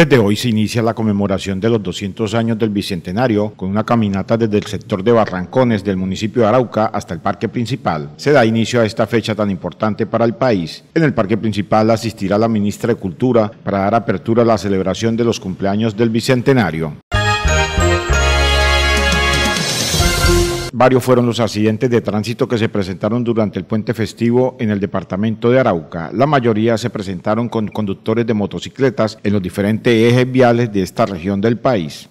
Desde hoy se inicia la conmemoración de los 200 años del Bicentenario con una caminata desde el sector de Barrancones del municipio de Arauca hasta el parque principal. Se da inicio a esta fecha tan importante para el país. En el parque principal asistirá la ministra de Cultura para dar apertura a la celebración de los cumpleaños del Bicentenario. Varios fueron los accidentes de tránsito que se presentaron durante el puente festivo en el departamento de Arauca. La mayoría se presentaron con conductores de motocicletas en los diferentes ejes viales de esta región del país.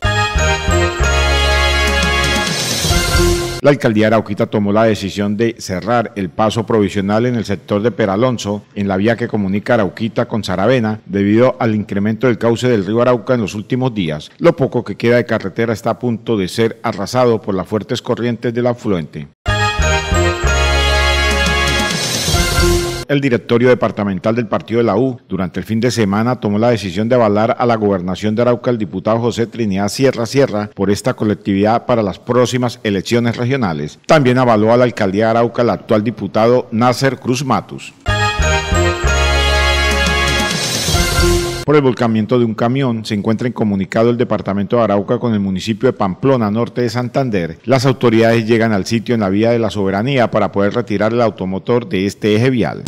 La alcaldía Arauquita tomó la decisión de cerrar el paso provisional en el sector de Peralonso, en la vía que comunica Arauquita con Saravena, debido al incremento del cauce del río Arauca en los últimos días. Lo poco que queda de carretera está a punto de ser arrasado por las fuertes corrientes del afluente. El directorio departamental del partido de la U durante el fin de semana tomó la decisión de avalar a la gobernación de Arauca el diputado José Trinidad Sierra Sierra por esta colectividad para las próximas elecciones regionales. También avaló a la alcaldía de Arauca el actual diputado Nasser Cruz Matus. por el volcamiento de un camión se encuentra incomunicado el departamento de Arauca con el municipio de Pamplona, norte de Santander. Las autoridades llegan al sitio en la vía de la soberanía para poder retirar el automotor de este eje vial.